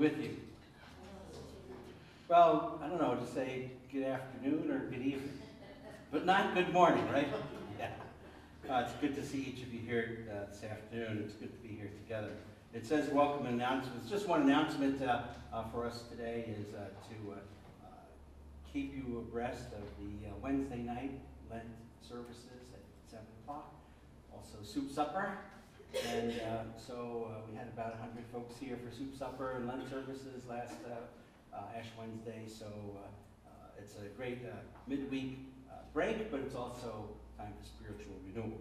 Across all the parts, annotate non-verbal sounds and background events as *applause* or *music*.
with you. Well, I don't know to say good afternoon or good evening, but not good morning, right? Yeah. Uh, it's good to see each of you here uh, this afternoon. It's good to be here together. It says welcome announcements. Just one announcement uh, uh for us today is uh, to uh, keep you abreast of the Wednesday night Lent services at 7 o'clock. Also soup supper. And uh, so uh, we had about 100 folks here for soup supper and lunch services last uh, uh Ash Wednesday. So uh, it's a great midweek break, but it's also time for spiritual renewal.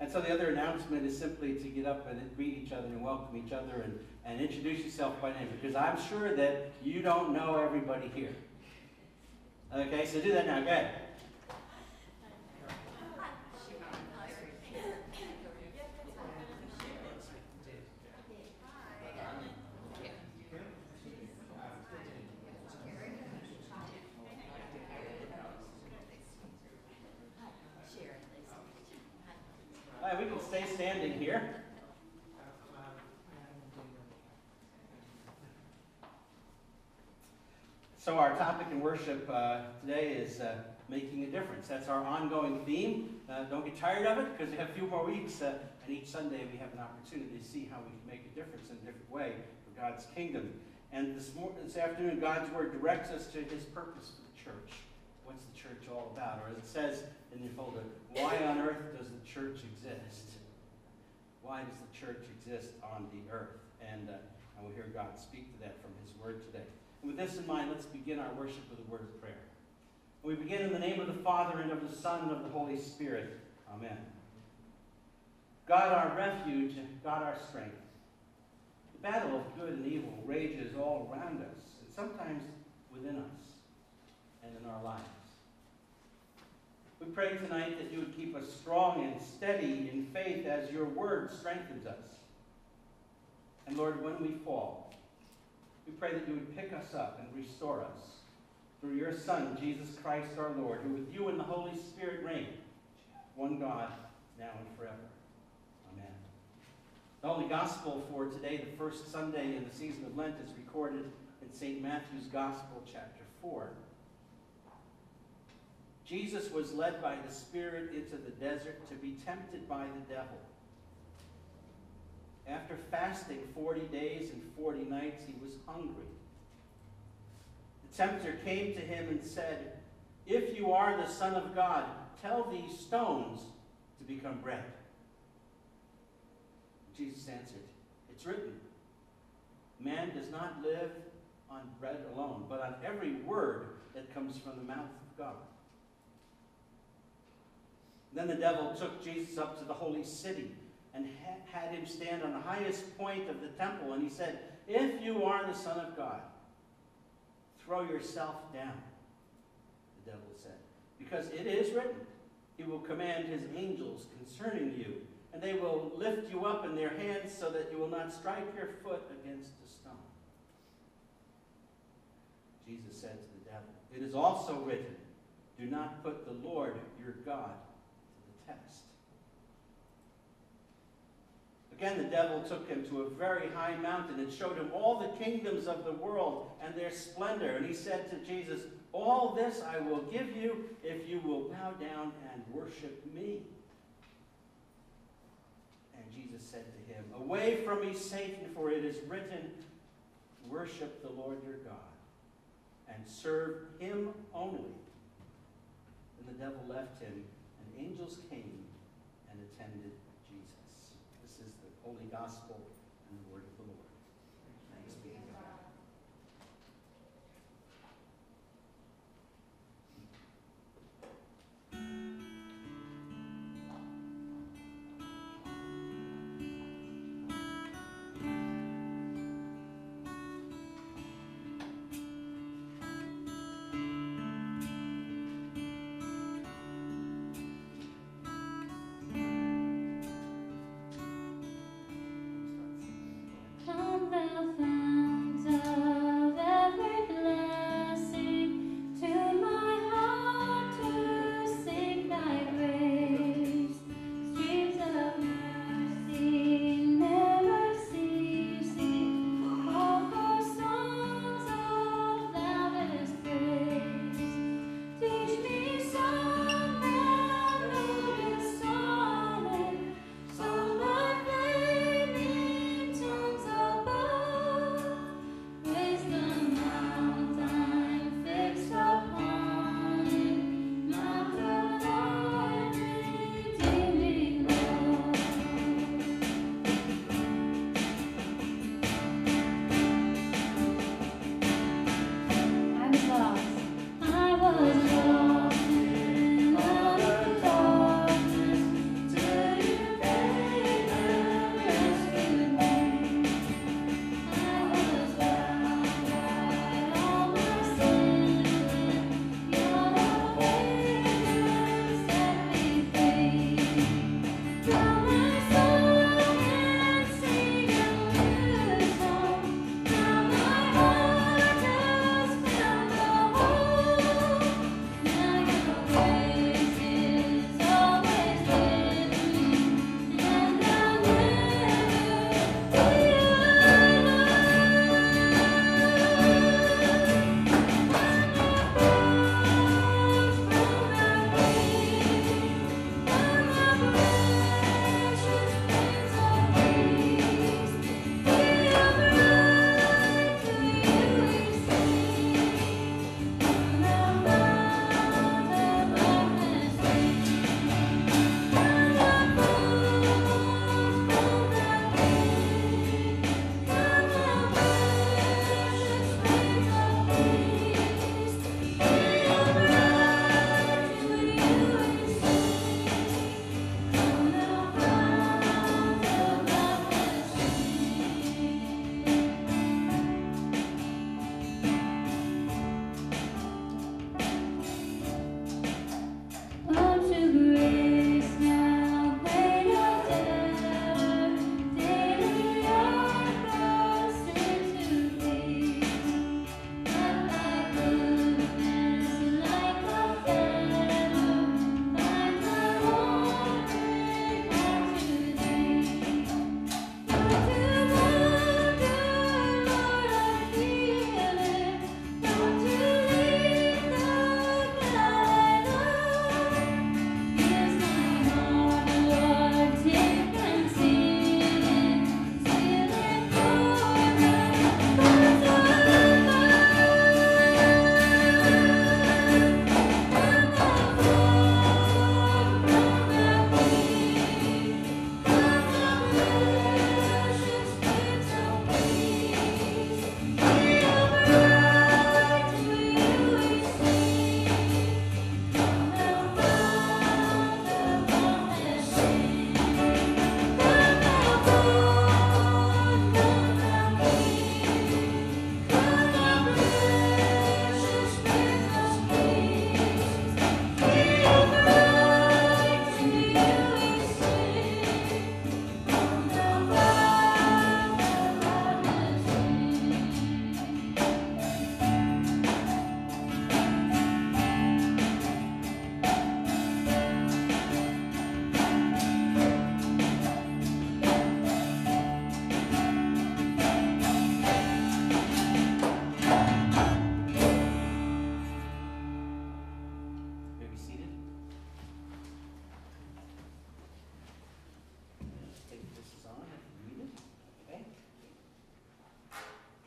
And so the other announcement is simply to get up and greet each other and welcome each other and, and introduce yourself by name, because I'm sure that you don't know everybody here. Okay, so do that now. Go ahead. So our topic in worship uh, today is uh, making a difference. That's our ongoing theme. Uh, don't get tired of it because we have a few more weeks, uh, and each Sunday we have an opportunity to see how we can make a difference in a different way for God's kingdom. And this, this afternoon, God's Word directs us to His purpose for the church. What's the church all about? Or as it says in your folder, why on earth does the church exist? Why does the church exist on the earth? And, uh, and we'll hear God speak to that from His Word today. With this in mind, let's begin our worship with a word of prayer. we begin in the name of the Father, and of the Son, and of the Holy Spirit. Amen. God, our refuge, and God, our strength. The battle of good and evil rages all around us, and sometimes within us and in our lives. We pray tonight that you would keep us strong and steady in faith as your word strengthens us. And Lord, when we fall, We pray that you would pick us up and restore us through your Son, Jesus Christ our Lord, who with you and the Holy Spirit reign, one God, now and forever. Amen. The Holy Gospel for today, the first Sunday in the season of Lent, is recorded in St. Matthew's Gospel, chapter 4. Jesus was led by the Spirit into the desert to be tempted by the devil. After fasting 40 days and 40 nights, he was hungry. The tempter came to him and said, If you are the Son of God, tell these stones to become bread. Jesus answered, It's written, Man does not live on bread alone, but on every word that comes from the mouth of God. Then the devil took Jesus up to the holy city and ha- had him stand on the highest point of the temple. And he said, If you are the Son of God, throw yourself down, the devil said, because it is written, He will command His angels concerning you, and they will lift you up in their hands so that you will not strike your foot against a stone. Jesus said to the devil, It is also written, Do not put the Lord your God Again, the devil took him to a very high mountain and showed him all the kingdoms of the world and their splendor. And he said to Jesus, All this I will give you if you will bow down and worship me. And Jesus said to him, Away from me, Satan, for it is written, Worship the Lord your God and serve him only. And the devil left him and angels came and attended Jesus. This is the Holy Gospel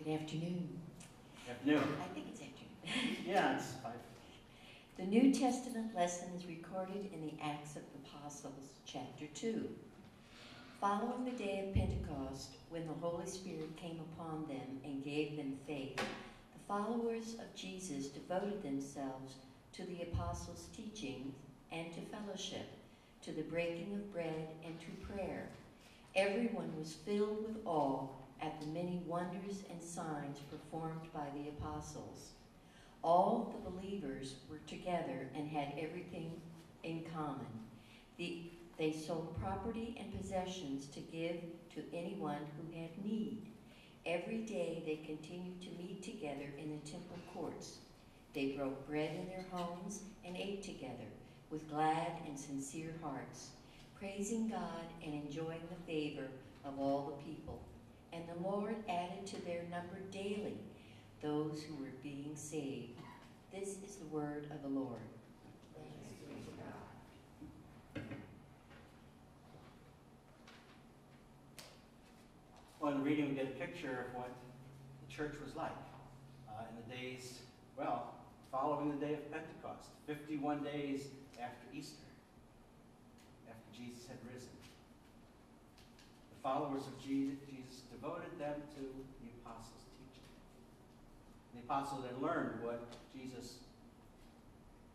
Good afternoon. Afternoon. I think it's afternoon. *laughs* Yeah, it's five. The New Testament lesson is recorded in the Acts of the Apostles, chapter 2. Following the day of Pentecost, when the Holy Spirit came upon them and gave them faith, the followers of Jesus devoted themselves to the apostles' teaching and to fellowship, to the breaking of bread and to prayer. Everyone was filled with awe at the many wonders and signs performed by the apostles. All the believers were together and had everything in common. The, they sold property and possessions to give to anyone who had need. Every day they continued to meet together in the temple courts. They broke bread in their homes and ate together with glad and sincere hearts, praising God and enjoying the favor of all the people. And the Lord added to their number daily those who were being saved. This is the word of the Lord. Well, in reading, we get a picture of what the church was like uh, in the days, well, following the day of Pentecost, 51 days after Easter, after Jesus had risen. Followers of Jesus, Jesus devoted them to the apostles' teaching. The apostles had learned what Jesus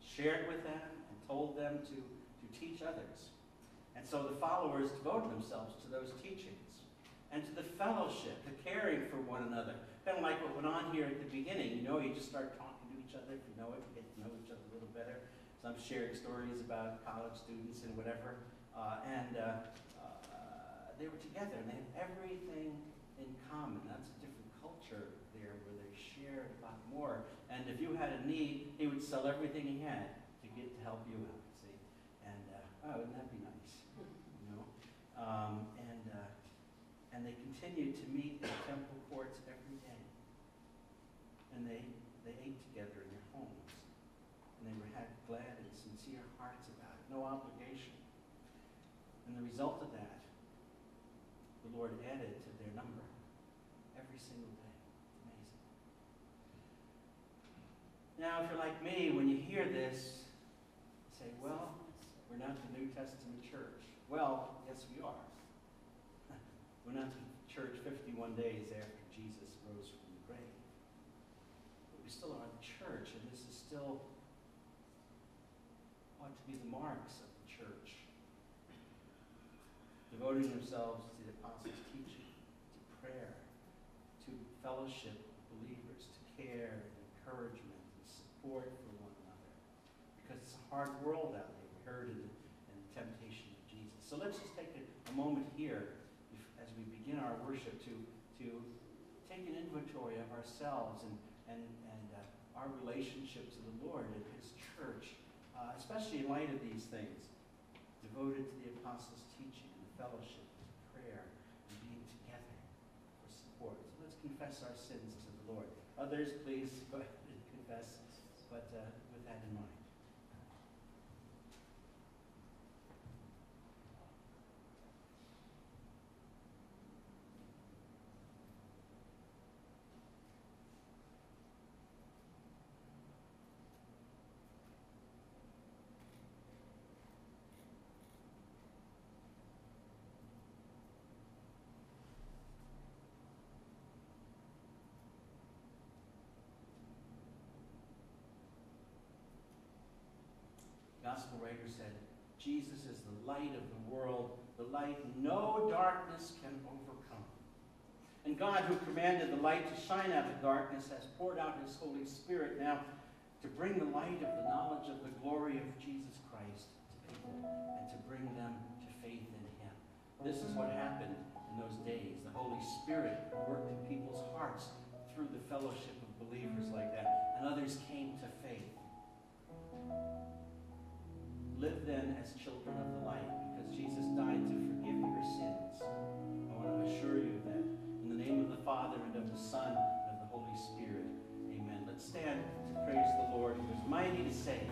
shared with them and told them to, to teach others. And so the followers devoted themselves to those teachings and to the fellowship, the caring for one another. Kind of like what went on here at the beginning. You know, you just start talking to each other. If you know it, you get to know each other a little better. Some sharing stories about college students and whatever. Uh, and uh, they were together and they had everything in common. That's a different culture there where they shared a lot more. And if you had a need, he would sell everything he had to get to help you out, see? And, uh, oh, wouldn't that be nice? You know? Um, and, uh, and they continued to meet in temple courts every day. And they, they ate together in their homes. And they were, had glad and sincere hearts about it, no obligation. And the result of that, Lord added to their number every single day. Amazing. Now, if you're like me, when you hear this, you say, well, we're not the New Testament church. Well, yes, we are. *laughs* We're not the church 51 days after Jesus rose from the grave. But we still are the church, and this is still ought to be the marks of the church. Devoting themselves to the apostles' teaching, to prayer, to fellowship with believers, to care and encouragement and support for one another. Because it's a hard world out there. We heard in the, in the temptation of Jesus. So let's just take a, a moment here as we begin our worship to, to take an inventory of ourselves and, and, and uh, our relationship to the Lord and His church, uh, especially in light of these things, devoted to the apostles' teaching and the fellowship and prayer and being together for support. So let's confess our sins to the Lord. Others, please go ahead and confess, but uh, with that in mind. Gospel said, Jesus is the light of the world, the light no darkness can overcome. And God, who commanded the light to shine out of darkness, has poured out his Holy Spirit now to bring the light of the knowledge of the glory of Jesus Christ to people and to bring them to faith in him. This is what happened in those days. The Holy Spirit worked in people's hearts through the fellowship of believers like that, and others came to faith. Live then as children of the light, because Jesus died to forgive your sins. I want to assure you of that. In the name of the Father, and of the Son, and of the Holy Spirit. Amen. Let's stand to praise the Lord, who is mighty to save.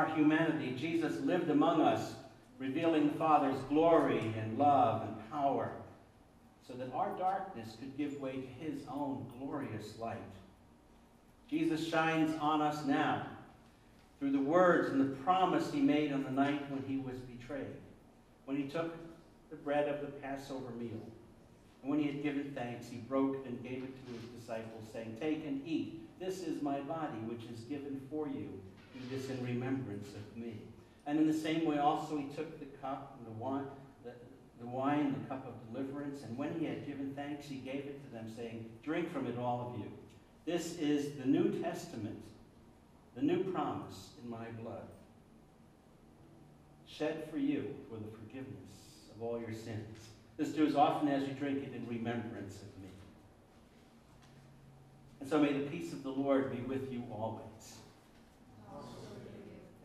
Our humanity, Jesus lived among us, revealing the Father's glory and love and power, so that our darkness could give way to his own glorious light. Jesus shines on us now through the words and the promise he made on the night when he was betrayed, when he took the bread of the Passover meal. And when he had given thanks, he broke and gave it to his disciples, saying, Take and eat. This is my body, which is given for you. Do this in remembrance of me. And in the same way, also, he took the cup and the wine, the, the wine, the cup of deliverance, and when he had given thanks, he gave it to them, saying, Drink from it, all of you. This is the New Testament, the new promise in my blood, shed for you for the forgiveness of all your sins. This do as often as you drink it in remembrance of me. And so may the peace of the Lord be with you always.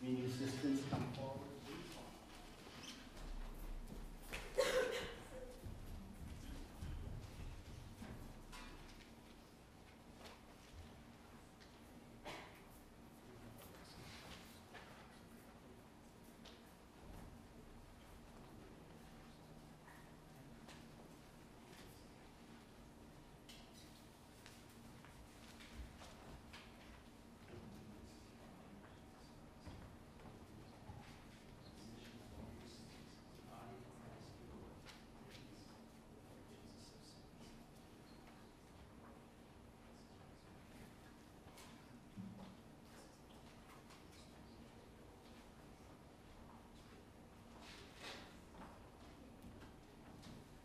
Community assistants, come forward.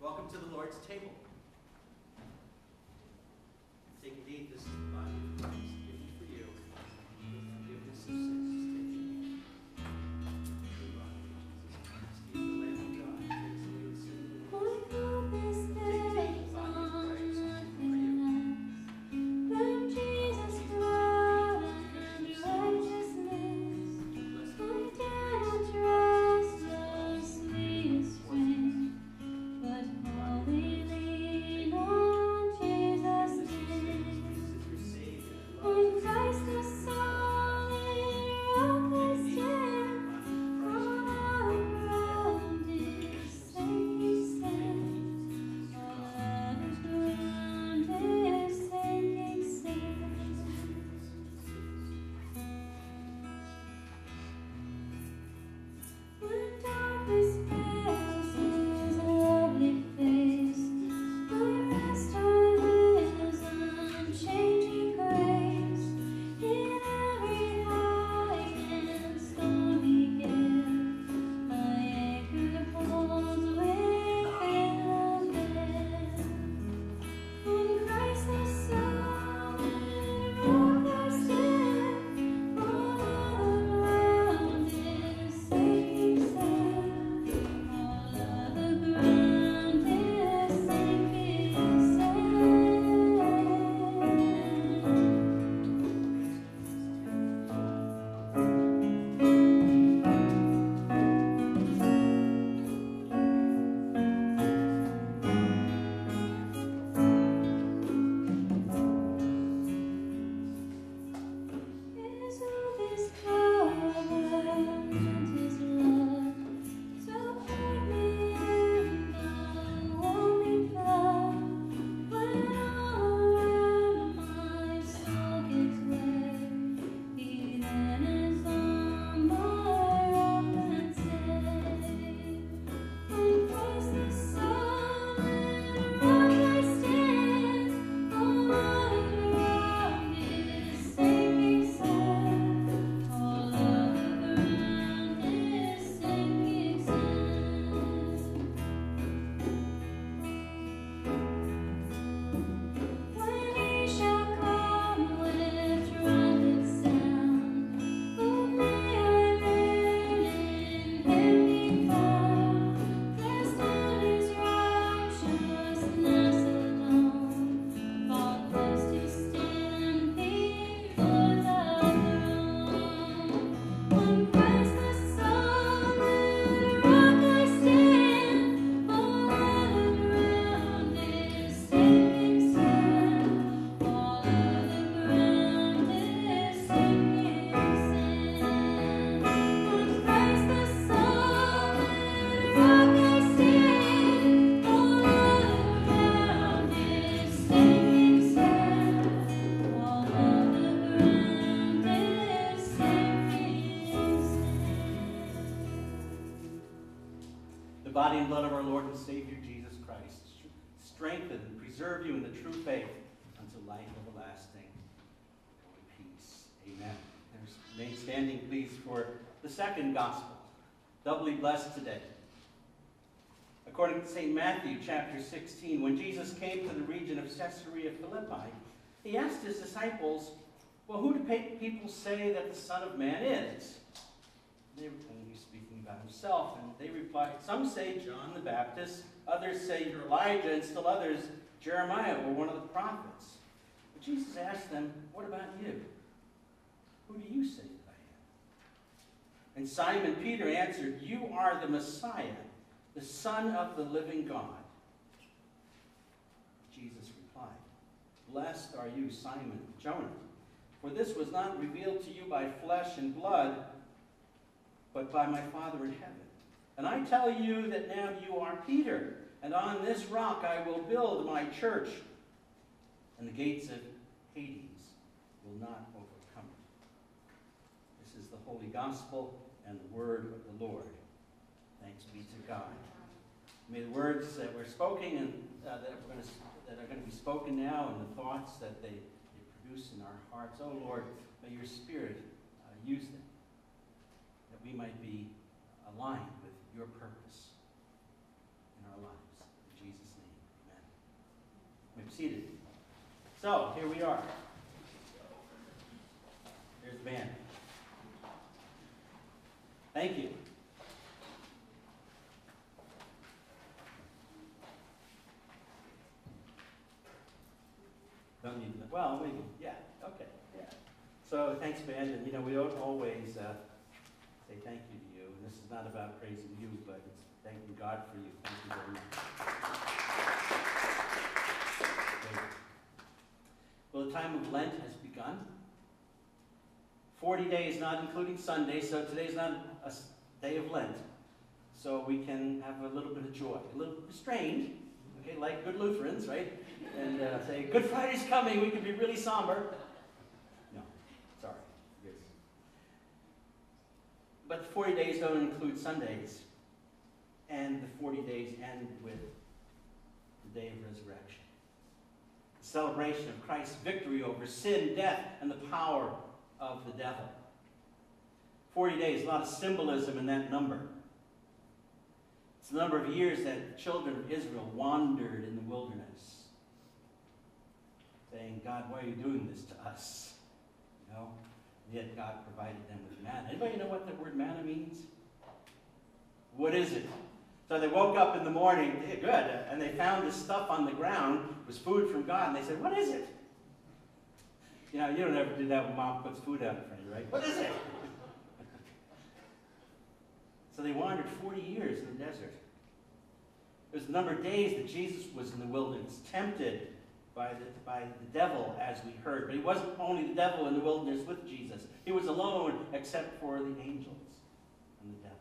Welcome to the Lord's table. Strengthen and preserve you in the true faith unto life everlasting. Peace. Amen. And remain standing, please, for the second gospel. Doubly blessed today. According to St. Matthew chapter 16, when Jesus came to the region of Caesarea Philippi, he asked his disciples, Well, who do people say that the Son of Man is? They, and he's speaking about himself, and they replied, Some say John the Baptist, others say you're Elijah, and still others Jeremiah or one of the prophets. But Jesus asked them, What about you? Who do you say that I am? And Simon Peter answered, You are the Messiah the Son of the living God. Jesus replied, Blessed are you, Simon Jonah, for this was not revealed to you by flesh and blood, but by my Father in heaven. And I tell you that now you are Peter, and on this rock I will build my church, and the gates of Hades will not overcome it. This is the holy gospel and the word of the Lord. Thanks be to God. May the words that were spoken and uh, that, we're to, that are going to be spoken now and the thoughts that they, they produce in our hearts, oh Lord, may your Spirit uh, use them, we might be aligned with your purpose in our lives. In Jesus' name, amen. We've seated. So, here we are. Here's the band. Thank you. Don't need to, well, maybe, yeah, okay, yeah. So thanks, band, and you know, we don't always uh, say thank you to you. And this is not about praising you, but it's thanking God for you. Thank you very much. Well, the time of Lent has begun. 40 days, not including Sunday, so today's not a day of Lent. So we can have a little bit of joy, a little restrained, okay, like good Lutherans, right? and uh, say, Good Friday's coming, we can be really somber. No, sorry. Yes. But the 40 days don't include Sundays. And the 40 days end with the day of resurrection. The celebration of Christ's victory over sin, death, and the power of the devil. 40 days, a lot of symbolism in that number. It's the number of years that the children of Israel wandered in the wilderness saying, God, why are you doing this to us? You know? Yet God provided them with manna. Anybody know what the word manna means? What is it? So they woke up in the morning, good, and they found this stuff on the ground. It was food from God, and they said, What is it? You know, you don't ever do that when mom puts food out in front of you, right? What is it? *laughs* so they wandered 40 years in the desert. It was the number of days that Jesus was in the wilderness, tempted by the, by the devil, as we heard. But he wasn't only the devil in the wilderness with Jesus, he was alone except for the angels and the devil.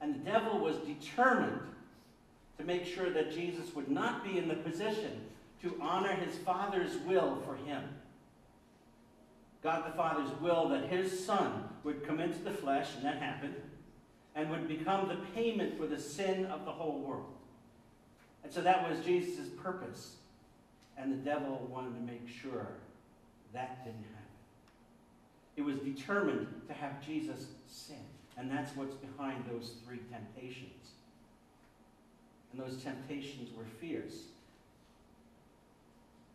And the devil was determined to make sure that Jesus would not be in the position to honor his Father's will for him. God the Father's will that his Son would come into the flesh, and that happened, and would become the payment for the sin of the whole world. And so that was Jesus' purpose. And the devil wanted to make sure that didn't happen. It was determined to have Jesus sin. And that's what's behind those three temptations. And those temptations were fierce.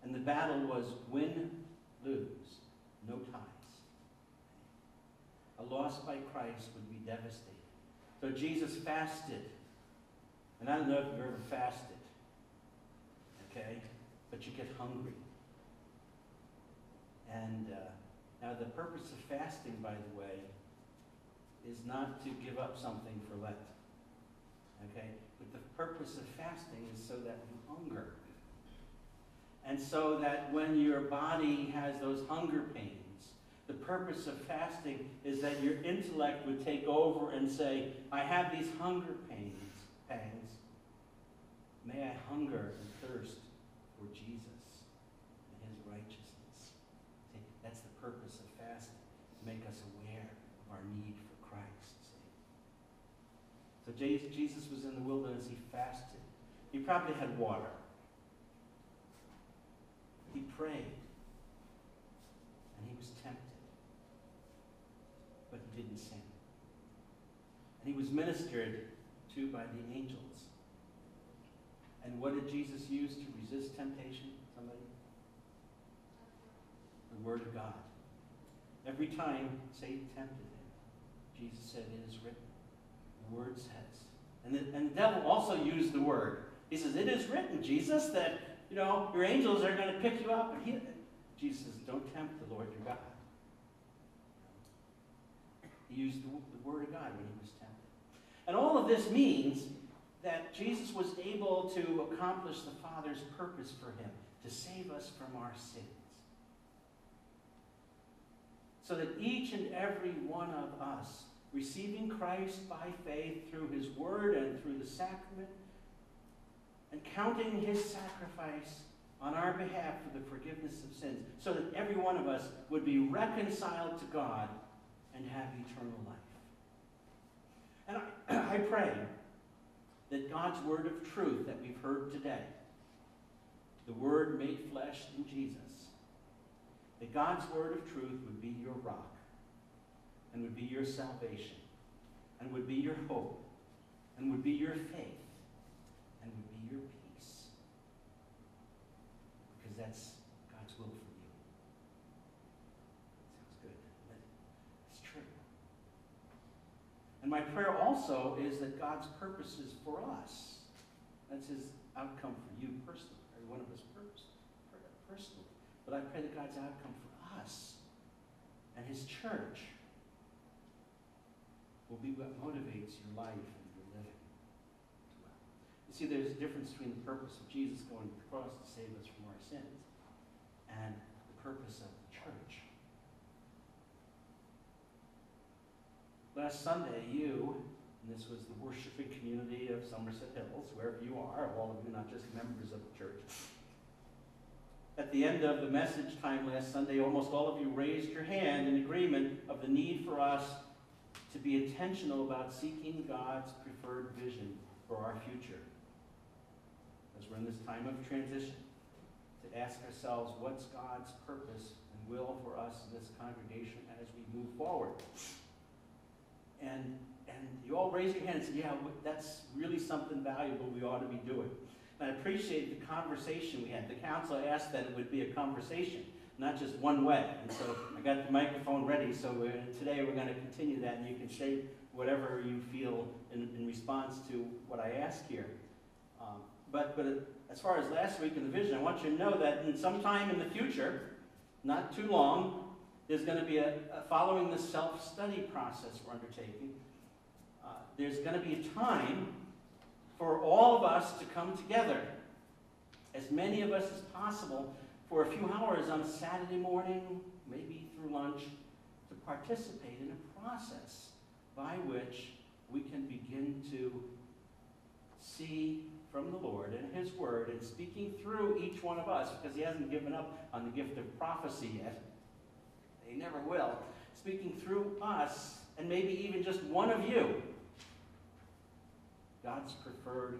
And the battle was win, lose, no ties. A loss by Christ would be devastating. So Jesus fasted. And I don't know if you've ever fasted okay? But you get hungry. And uh, now the purpose of fasting, by the way, is not to give up something for Lent. Okay? But the purpose of fasting is so that you hunger. And so that when your body has those hunger pains, the purpose of fasting is that your intellect would take over and say, I have these hunger pains. May I hunger and thirst for Jesus and his righteousness. See, that's the purpose of fasting, to make us aware of our need for Christ. See? So Jesus was in the wilderness, he fasted. He probably had water. He prayed. And he was tempted. But he didn't sin. And he was ministered to by the angels. What did Jesus use to resist temptation? Somebody? The Word of God. Every time Satan tempted him, Jesus said, It is written. The Word says. And the, and the devil also used the Word. He says, It is written, Jesus, that you know your angels are going to pick you up. And he, Jesus says, Don't tempt the Lord your God. He used the, the Word of God when he was tempted. And all of this means that Jesus was able to accomplish the Father's purpose for him, to save us from our sins. So that each and every one of us, receiving Christ by faith through his word and through the sacrament, and counting his sacrifice on our behalf for the forgiveness of sins, so that every one of us would be reconciled to God and have eternal life. And I, *clears throat* I pray that God's word of truth that we've heard today, the word made flesh in Jesus, that God's word of truth would be your rock and would be your salvation and would be your hope and would be your faith and would be your peace. Because that's God's will for you. Sounds good, doesn't it? It's true. And my prayer also is that God's purposes for us, that's his outcome for you personally, every one of us pers- personally. But I pray that God's outcome for us and his church will be what motivates your life and your living. You see, there's a difference between the purpose of Jesus going to the cross to save us from our sins and the purpose of the church. Last Sunday, you, and this was the worshiping community of Somerset Hills, wherever you are, all of you, not just members of the church. At the end of the message time last Sunday, almost all of you raised your hand in agreement of the need for us to be intentional about seeking God's preferred vision for our future. As we're in this time of transition, to ask ourselves what's God's purpose and will for us in this congregation as we move forward. And, and you all raised your hand and said, yeah, that's really something valuable we ought to be doing. And I appreciate the conversation we had. The council asked that it would be a conversation, not just one way. And so I got the microphone ready, so we're, today we're going to continue that, and you can say whatever you feel in, in response to what I ask here. Um, but, but as far as last week in the vision, I want you to know that in some time in the future, not too long, there's going to be a, a following the self-study process we're undertaking. Uh, there's going to be a time for all of us to come together, as many of us as possible, for a few hours on Saturday morning, maybe through lunch, to participate in a process by which we can begin to see from the Lord and His Word and speaking through each one of us, because He hasn't given up on the gift of prophecy yet. He never will. Speaking through us, and maybe even just one of you, God's preferred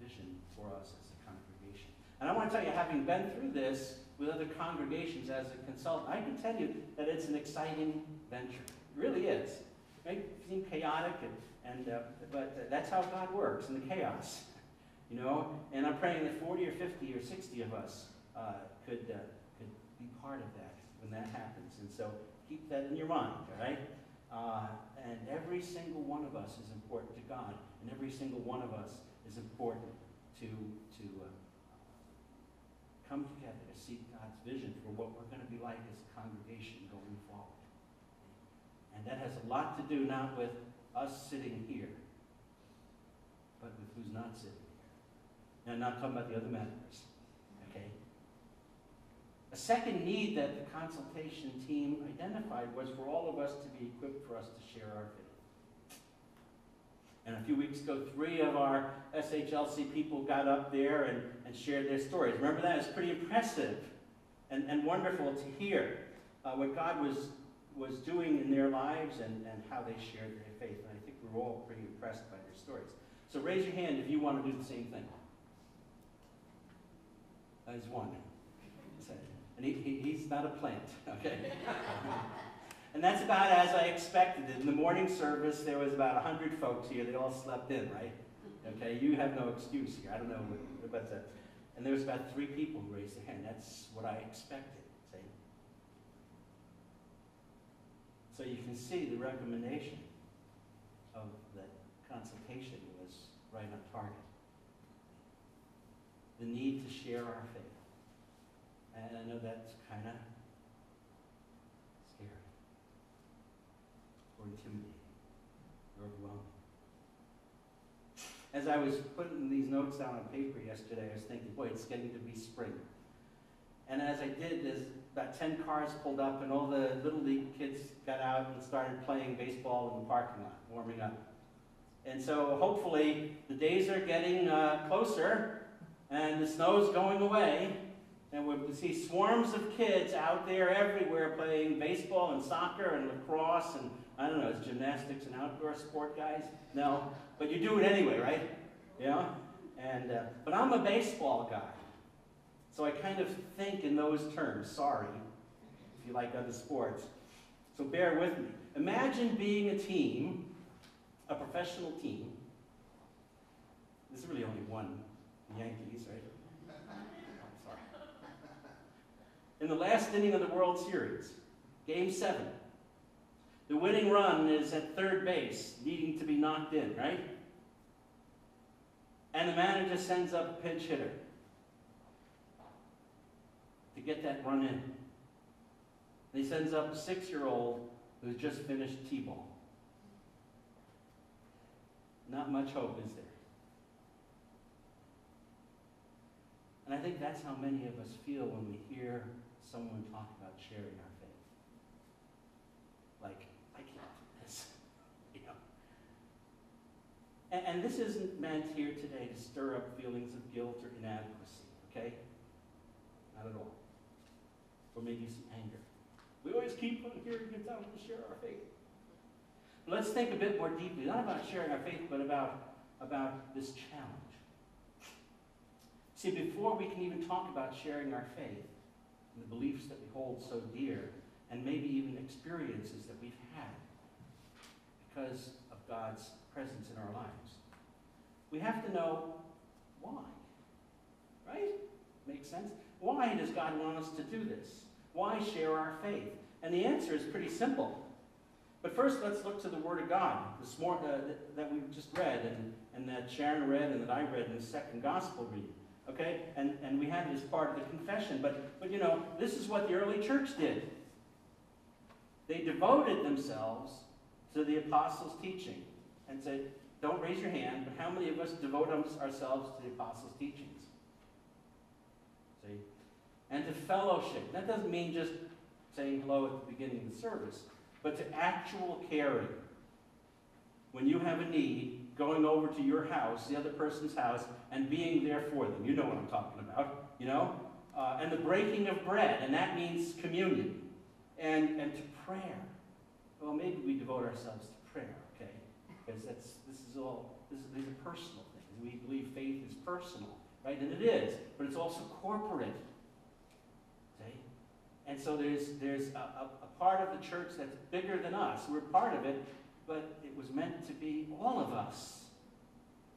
vision for us as a congregation. And I want to tell you, having been through this with other congregations as a consultant, I can tell you that it's an exciting venture. It really is. It may seem chaotic, and, and uh, but that's how God works in the chaos. You know, and I'm praying that 40 or 50 or 60 of us uh, could, uh, could be part of that when that happens. And so keep that in your mind, all right? Uh, and every single one of us is important to God, and every single one of us is important to, to uh, come together to seek God's vision for what we're going to be like as a congregation going forward. And that has a lot to do not with us sitting here, but with who's not sitting here. Now, I'm not talking about the other members? A second need that the consultation team identified was for all of us to be equipped for us to share our faith. And a few weeks ago, three of our SHLC people got up there and, and shared their stories. Remember that? It's pretty impressive and, and wonderful to hear uh, what God was was doing in their lives and, and how they shared their faith. And I think we we're all pretty impressed by their stories. So raise your hand if you want to do the same thing. There's one. And he, he, he's not a plant, *laughs* okay? and that's about as I expected. In the morning service, there was about 100 folks here. They all slept in, right? Okay, you have no excuse here. I don't know about that. And there was about three people who raised their hand. That's what I expected, see? So you can see the recommendation of that consultation was right on target. The need to share our faith. And I know that's kind of scary or intimidating or overwhelming. As I was putting these notes down on paper yesterday, I was thinking, boy, it's getting to be spring. And as I did, there's about 10 cars pulled up, and all the Little League kids got out and started playing baseball in the parking lot, warming up. And so hopefully the days are getting uh, closer, and the snow's going away, and we'll see swarms of kids out there everywhere playing baseball and soccer and lacrosse and I don't know, is gymnastics an outdoor sport, guys? No, but you do it anyway, right? Yeah. And uh, but I'm a baseball guy, so I kind of think in those terms. Sorry, if you like other sports. So bear with me. Imagine being a team, a professional team. There's really only one, Yankees, right? I'm sorry. In the last inning of the World Series, Game Seven. The winning run is at third base, needing to be knocked in, right? And the manager sends up a pinch hitter to get that run in. And he sends up a six year old who's just finished T ball. Not much hope, is there? And I think that's how many of us feel when we hear someone talk about sharing our faith. Like, I can't do this. *laughs* You know? And, and this isn't meant here today to stir up feelings of guilt or inadequacy, okay? Not at all. Or maybe some anger. We always keep on hearing it's out to share our faith. Let's think a bit more deeply, not about sharing our faith, but about, about this challenge. See, before we can even talk about sharing our faith and the beliefs that we hold so dear, and maybe even experiences that we've had because of God's presence in our lives, we have to know why. Right? Makes sense? Why does God want us to do this? Why share our faith? And the answer is pretty simple. But first, let's look to the Word of God this mor- uh, that, that we just read, and, and that Sharon read, and that I read in the second Gospel reading. Okay? And, and we had it as part of the confession. But, but, you know, this is what the early church did. They devoted themselves to the apostles' teaching and said, don't raise your hand, but how many of us devote ourselves to the apostles' teachings? See? And to fellowship. That doesn't mean just saying hello at the beginning of the service, but to actual caring. When you have a need, going over to your house, the other person's house, and being there for them. You know what I'm talking about, you know? Uh, and the breaking of bread, and that means communion. And, and to prayer. Well, maybe we devote ourselves to prayer, okay? Because that's, this is all, this is, these are personal things. We believe faith is personal, right? And it is, but it's also corporate. Okay? And so there's, there's a, a, a part of the church that's bigger than us. We're part of it, but was meant to be all of us.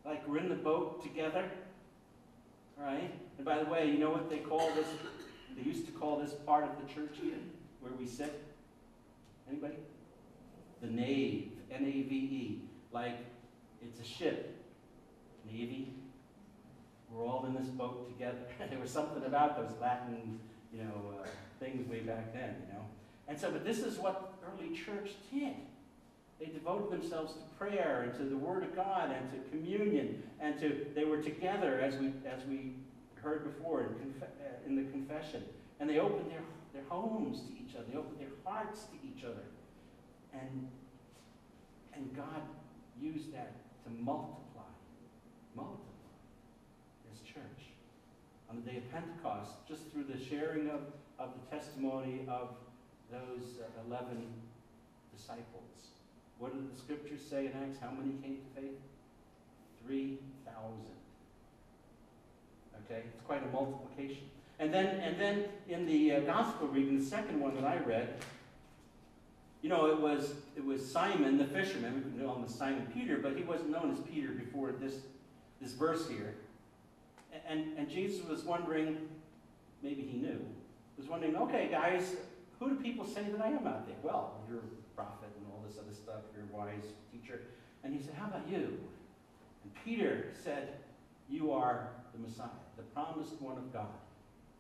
Like we're in the boat together, right? And by the way, you know what they call this? They used to call this part of the church even, where we sit. Anybody? The nave, N-A-V-E. Like it's a ship, navy. We're all in this boat together. *laughs* there was something about those Latin, you know, uh, things way back then, you know. And so, but this is what early church did. They devoted themselves to prayer and to the Word of God and to communion and to they were together as we as we heard before in, uh, in the confession. And they opened their, their homes to each other. They opened their hearts to each other. And and God used that to multiply, multiply His church. On the day of Pentecost, just through the sharing of, of the testimony of those uh, 11 disciples. What did the scriptures say in Acts? How many came to faith? 3,000. Okay, it's quite a multiplication. And then, and then in the uh, gospel reading, the second one that I read, you know, it was it was Simon the fisherman. We know him as Simon Peter, but he wasn't known as Peter before this this verse here. And and Jesus was wondering, maybe he knew, was wondering, okay, guys, who do people say that I am out there? Well, you're a prophet this other stuff. You're a wise teacher. And he said, how about you? And Peter said, you are the Messiah, the promised one of God,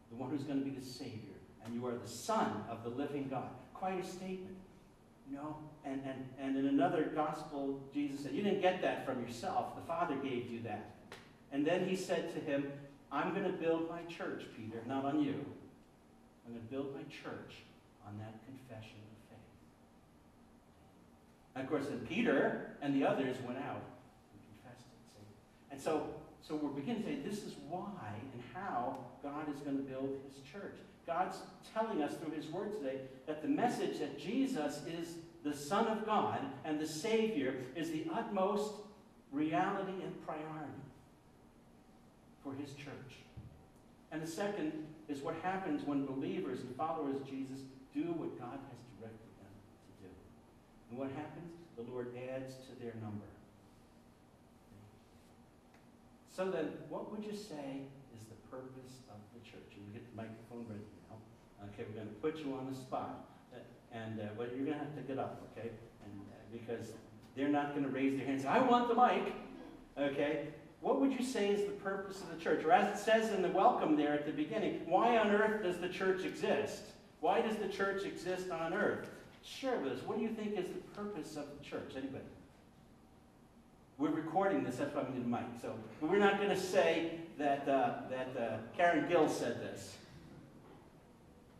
the one who's going to be the Savior, and you are the Son of the living God. Quite a statement, you know? And, and, and in another gospel, Jesus said, You didn't get that from yourself, the Father gave you that. And then he said to him, I'm going to build my church, Peter, not on you. I'm going to build my church on that confession. And of course, then Peter and the others went out and confessed it. See? And so so we're beginning to say this is why and how God is going to build his church. God's telling us through his word today that the message that Jesus is the Son of God and the Savior is the utmost reality and priority for his church. And the second is what happens when believers and followers of Jesus do what God has directed them to do. And what happens? The Lord adds to their number. So then, what would you say is the purpose of the church? And we get the microphone ready now. Okay, we're going to put you on the spot. Uh, and, uh, but you're going to have to get up, okay? And, uh, because they're not going to raise their hands. I want the mic. Okay? What would you say is the purpose of the church? Or as it says in the welcome there at the beginning, why on earth does the church exist? Why does the church exist on earth? Share with us. What do you think is the purpose of the church? Anybody? We're recording this, that's why we need a mic. So we're not going to say that, uh, that uh, Karen Gill said this.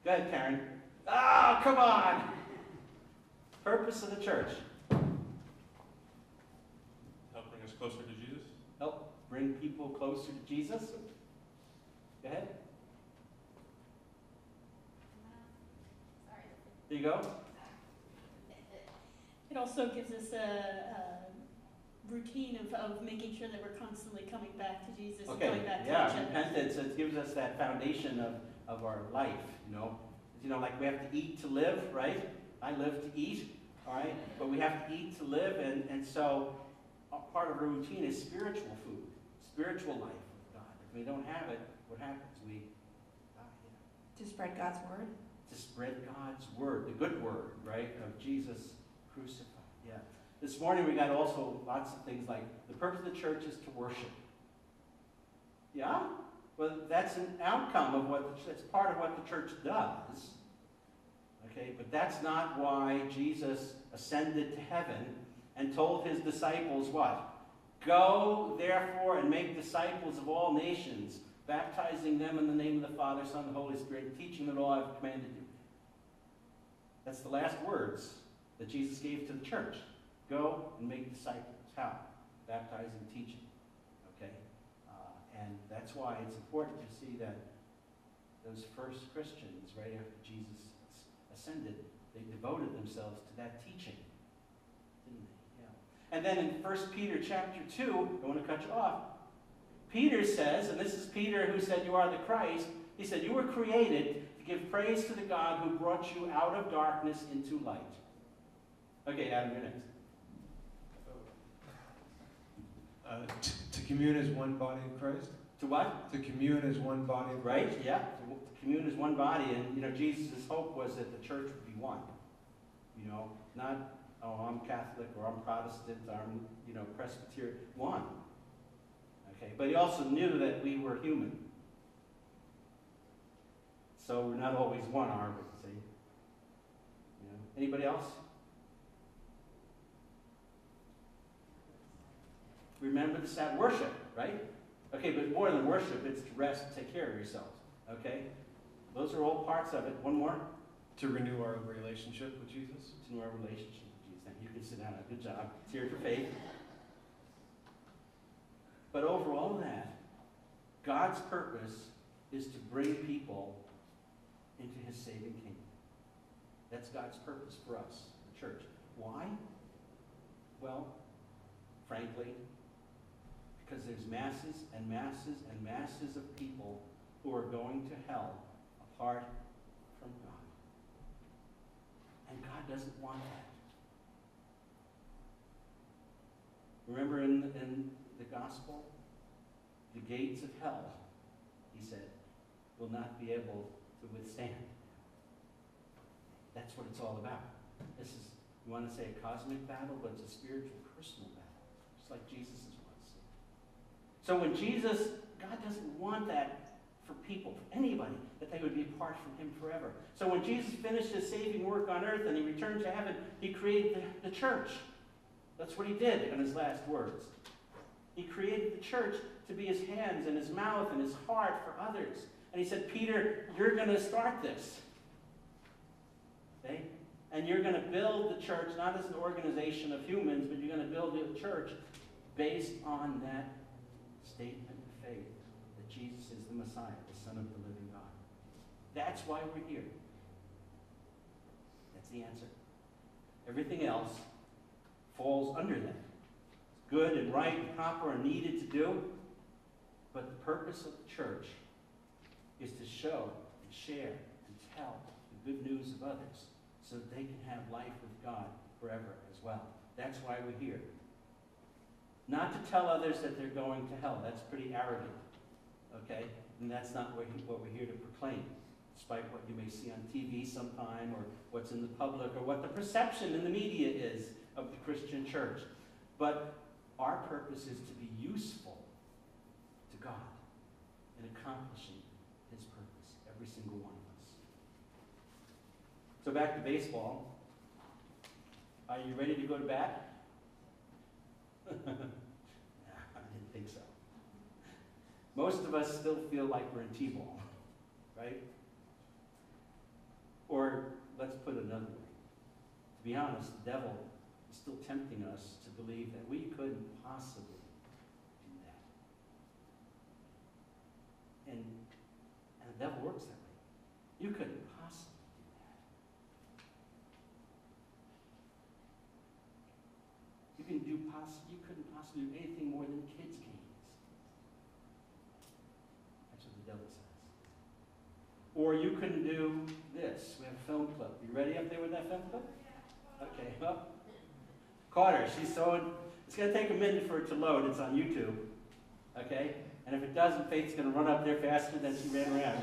Go ahead, Karen. Oh, come on! Purpose of the church. Help bring us closer to Jesus. Help bring people closer to Jesus. Go ahead. There you go. It also gives us a, a routine of, of making sure that we're constantly coming back to Jesus and Okay, going back to yeah, each other. repentance, it gives us that foundation of, of our life, you know. You know, like we have to eat to live, right? I live to eat, all right? But we have to eat to live, and, and so a part of our routine is spiritual food, spiritual life with God. If we don't have it, what happens? We die. To spread God's word? To spread God's word, the good word, right, of Jesus crucified. Yeah. This morning we got also lots of things like the purpose of the church is to worship. Yeah? Well, that's an outcome of what, the, part of what the church does. Okay, but that's not why Jesus ascended to heaven and told his disciples what? Go, therefore, and make disciples of all nations, baptizing them in the name of the Father, Son, and Holy Spirit, teaching them all I've commanded you. That's the last words that Jesus gave to the church. Go and make disciples. How? Baptizing, teaching. Okay? Uh, and that's why it's important to see that those first Christians, right after Jesus ascended, they devoted themselves to that teaching. Didn't they? Yeah. And then in 1 Peter chapter 2, I want to cut you off. Peter says, and this is Peter who said, You are the Christ. He said, You were created to give praise to the God who brought you out of darkness into light. Okay, Adam, you're next. Uh, t- to commune as one body of Christ? To what? To commune as one body of Right? Yeah. To commune as one body, and you know, Jesus' hope was that the church would be one. You know, not oh, I'm Catholic or I'm Protestant, or I'm you know Presbyterian. One. Okay, but he also knew that we were human. So we're not always one, are we? See? You know? Anybody else? Remember the Sabbath worship, right? Okay, but more than worship, it's to rest take care of yourselves. Okay? Those are all parts of it. One more. To renew our relationship with Jesus? To know our relationship with Jesus. Now, you can sit down. Good job. It's here for faith. But over all that, God's purpose is to bring people into his saving kingdom. That's God's purpose for us, the church. Why? Well, frankly, because there's masses and masses and masses of people who are going to hell apart from God. And God doesn't want that. Remember in, in the gospel? The gates of hell, he said, will not be able to withstand. That's what it's all about. This is, you want to say a cosmic battle, but it's a spiritual, personal battle, just like Jesus. So when Jesus, God doesn't want that for people, for anybody, that they would be apart from him forever. So when Jesus finished his saving work on earth and he returned to heaven, he created the, the church. That's what he did in his last words. He created the church to be his hands and his mouth and his heart for others. And he said, Peter, you're going to start this. Okay? And you're going to build the church not as an organization of humans, but you're going to build a church based on that statement of faith that Jesus is the Messiah, the Son of the living God. That's why we're here. That's the answer. Everything else falls under that. It's good and right and proper and needed to do. But the purpose of the church is to show and share and tell the good news of others so that they can have life with God forever as well. That's why we're here. Not to tell others that they're going to hell. That's pretty arrogant. Okay? And that's not what what we're here to proclaim, despite what you may see on TV sometime or what's in the public or what the perception in the media is of the Christian church. But our purpose is to be useful to God in accomplishing His purpose, every single one of us. So back to baseball. Are you ready to go to bat? *laughs* I didn't think so. Most of us still feel like we're in T-ball, right? Or let's put it another way. To be honest, the devil is still tempting us to believe that we couldn't possibly do that. And, and the devil works that way. You couldn't possibly do that. You can do poss- you couldn't possibly do anything more than kids games. That's what the devil says. Or you couldn't do this. We have a film clip. You ready up there with that film clip? Okay, well, Carter, she's so, it's gonna take a minute for it to load, it's on YouTube, okay? And if it doesn't, Faith's gonna run up there faster than she ran around.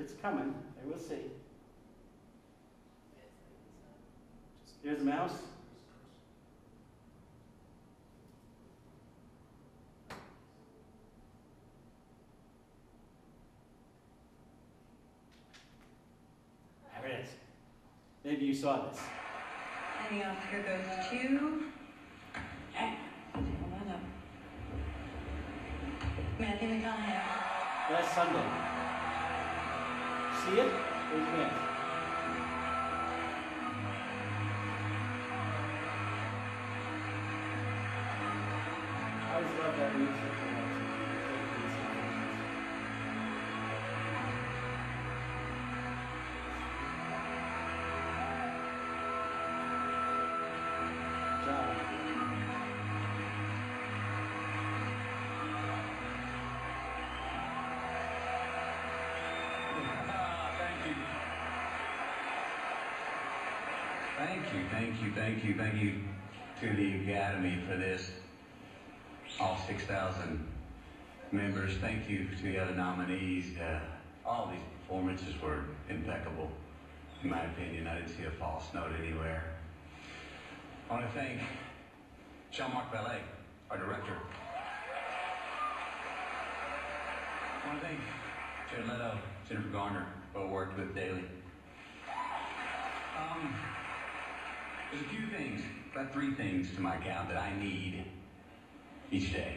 It's coming, I will see. Here's a mouse. There it is. Maybe you saw this. And the Oscar goes to. Hold on up. Matthew McConaughey. Last Sunday. See it? Raise your hand. I always love that music. Thank you, thank you, thank you to the Academy for this. All 6,000 members, thank you to the other nominees. Uh, all these performances were impeccable, in my opinion. I didn't see a false note anywhere. I want to thank Jean-Marc Vallée, our director. I want to thank Jared Leto, Jennifer Garner, who I worked with daily. Um, there's a few things, about three things to my account that I need each day.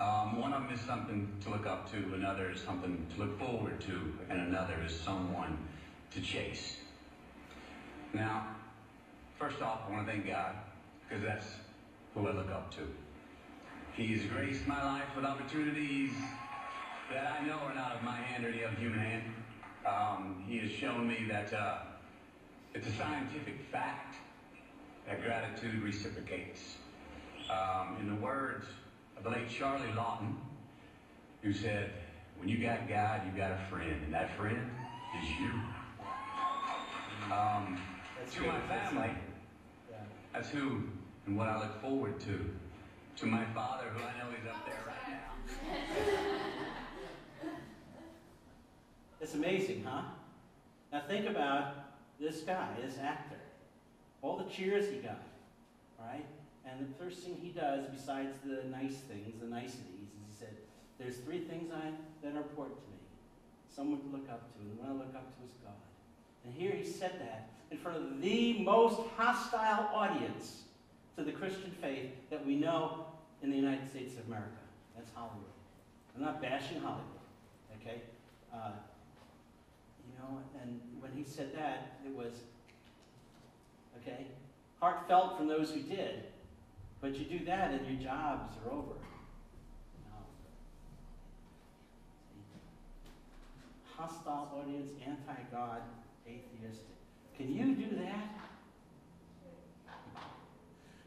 Um, one of them is something to look up to, another is something to look forward to, and another is someone to chase. Now, first off, I want to thank God, because that's who I look up to. He's graced my life with opportunities that I know are not of my hand or the of human hand. Um, he has shown me that uh, it's a scientific fact that gratitude reciprocates. Um, in the words of the late Charlie Laughton, who said, When you got God, you got a friend, and that friend is you. Um, That's to my That's- family, yeah. that's who and what I look forward to. To my father, who I know is up there right now. *laughs* It's amazing, huh? Now think about this guy, this actor. All the cheers he got, right? And the first thing he does, besides the nice things, the niceties, is he said, "There's three things I, that are important to me. Someone to look up to, and the one I look up to is God." And here he said that in front of the most hostile audience to the Christian faith that we know in the United States of America. That's Hollywood. I'm not bashing Hollywood, okay? Uh, you know, and when he said that, it was, okay, heartfelt from those who did. But you do that and your jobs are over. Hostile audience, anti God, atheistic. Can you do that?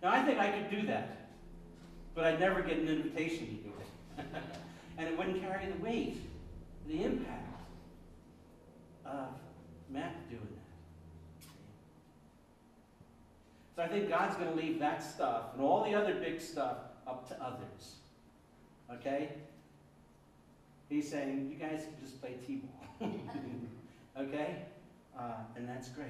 Now, I think I could do that, but I'd never get an invitation to do it. *laughs* and it wouldn't carry the weight, the impact of Matt doing that. So I think God's going to leave that stuff and all the other big stuff up to others. Okay? He's saying, you guys can just play T-ball. *laughs* okay? Uh, and that's great.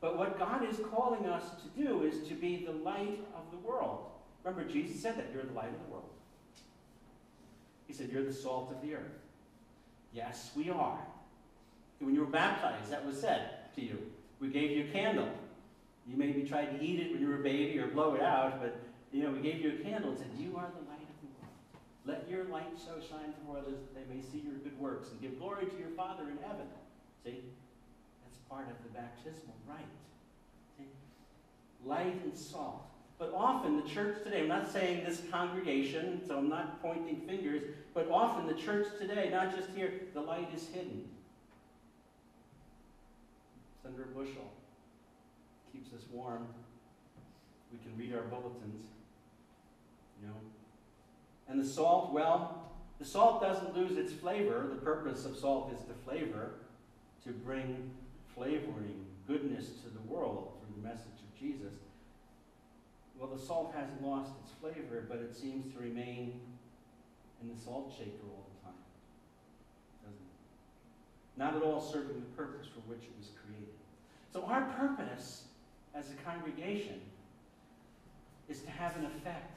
But what God is calling us to do is to be the light of the world. Remember, Jesus said that you're the light of the world. He said, You're the salt of the earth. Yes, we are. When you were baptized, that was said to you. We gave you a candle. You maybe tried to eat it when you were a baby or blow it out, but you know, we gave you a candle and said, You are the light of the world. Let your light so shine for others that they may see your good works and give glory to your Father in heaven. See? That's part of the baptismal rite. See? Light and salt. But often the church today, I'm not saying this congregation, so I'm not pointing fingers, but often the church today, not just here, the light is hidden. It's under a bushel. Keeps us warm. We can read our bulletins. You know? And the salt, well, the salt doesn't lose its flavor. The purpose of salt is to flavor, to bring flavoring, goodness to the world through the message of Jesus. Well, the salt hasn't lost its flavor, but it seems to remain in the salt shaker all the time. Doesn't it? Not at all serving the purpose for which it was created. So, our purpose as a congregation is to have an effect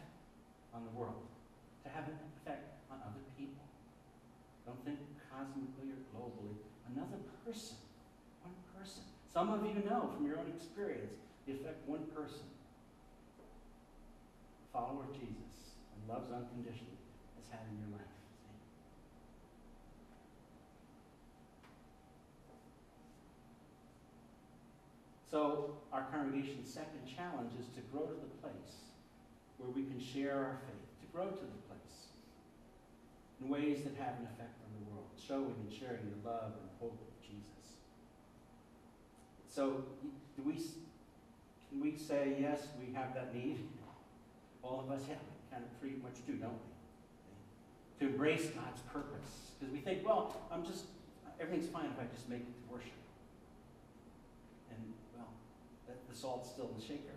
on the world, to have an effect on other people. Don't think cosmically or globally. Another person. One person. Some of you know from your own experience the effect one person a follower of Jesus and loves unconditionally has had in your life. See? So, our congregation's second challenge is to grow to the place where we can share our faith, to grow to the place in ways that have an effect on the world, showing and sharing the love and hope of Jesus. So, do we, can we say, yes, we have that need? All of us, yeah, we kind of pretty much do, don't we? To embrace God's purpose. Because we think, well, I'm just, everything's fine if I just make it to worship. And, well, that, the salt's still in the shaker.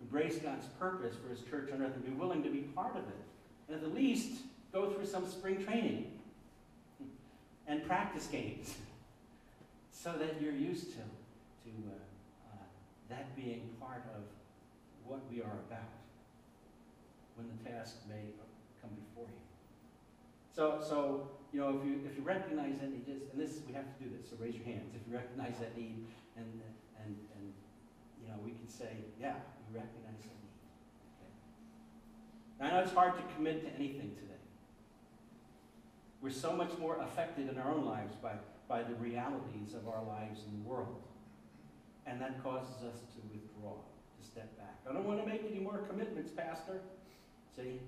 Embrace God's purpose for His church on earth and be willing to be part of it. And at the least, go through some spring training and practice games *laughs* so that you're used to, to uh, uh, that being part of what we are about when the task may come before you. So, so you know, if you if you recognize that need, and this we have to do this. So raise your hands if you recognize that need, and and and you know, we can say, yeah, we recognize that need. Okay. Now, I know it's hard to commit to anything today. We're so much more affected in our own lives by by the realities of our lives in the world, and that causes us to withdraw to step back. I don't want to make any more commitments, Pastor. See?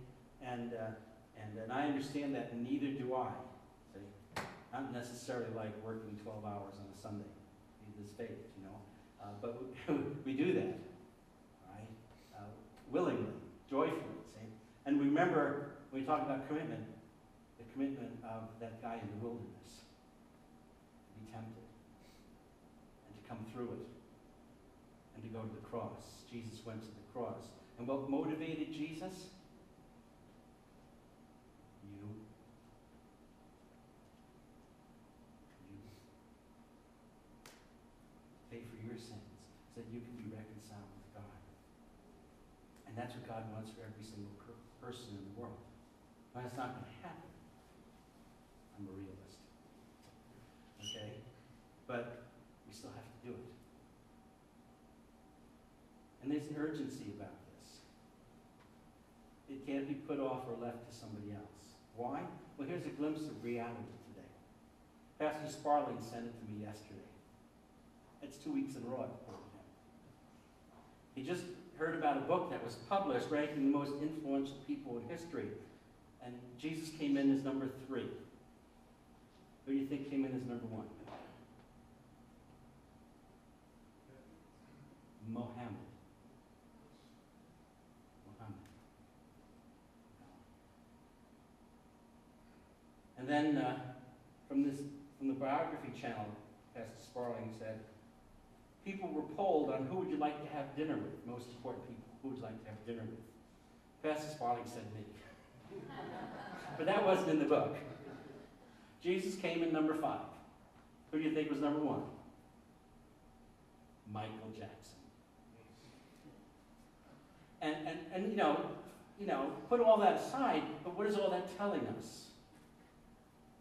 And, uh, and, and I understand that, neither do I. See? Not necessarily like working 12 hours on a Sunday, in this faith, you know. Uh, but we, *laughs* we do that, right? Uh, willingly, joyfully, see? And remember, when we talk about commitment, the commitment of that guy in the wilderness to be tempted and to come through it and to go to the cross. Jesus went to the cross. And what motivated Jesus? You. You. Pay for your sins so that you can be reconciled with God. And that's for every single per- person in the world. But it's not going to happen. I'm a realist. Okay? But we still have to do it. And there's an urgency about this. It can't be put off or left to somebody else. Why? Well, here's a glimpse of reality today. Pastor Sparling sent it to me yesterday. It's two weeks in a row I've him. He just heard about a book that was published ranking the most influential people in history. And Jesus came in as number three. Who do you think came in as number one? Mohammed. Muhammad. And then uh, from this, from the biography channel, Pastor Sparling said, people were polled on who would you like to have dinner with, most important people, who would you like to have dinner with? Pastor Sparling said me. *laughs* but that wasn't in the book. Jesus came in number five. Who do you think was number one? Michael Jackson. And, and, and you know, you know, put all that aside, but what is all that telling us?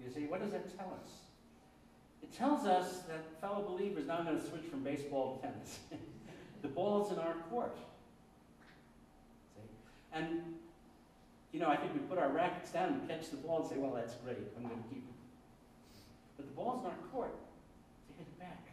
You see, what does that tell us? It tells us that fellow believers now going to switch from baseball to tennis. *laughs* the ball's in our court. See? And, you know, I think we put our rackets down and catch the ball and say, well, that's great, I'm going to keep it. But the ball's in our court to hit it back.